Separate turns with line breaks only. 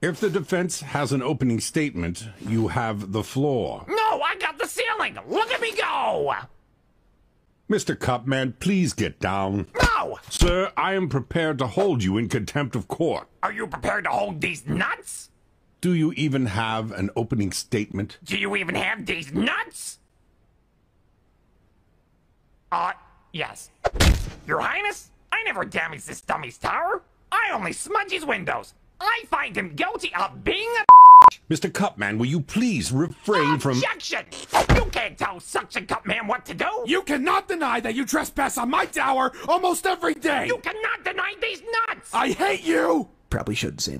If the defense has an opening statement, you have the floor.
No, I got the ceiling. Look at me go.
Mr. Cupman, please get down.
No.
Sir, I am prepared to hold you in contempt of court.
Are you prepared to hold these nuts?
Do you even have an opening statement?
Do you even have these nuts? Uh, yes. Your Highness, I never damaged this dummy's tower. I only smudge his windows. I find him guilty of being a
Mr. Cupman, will you please refrain from.
Objection! You can't tell Suction Cup Man what to do!
You cannot deny that you trespass on my tower almost every day!
You cannot deny these nuts!
I hate you!
Probably shouldn't say that.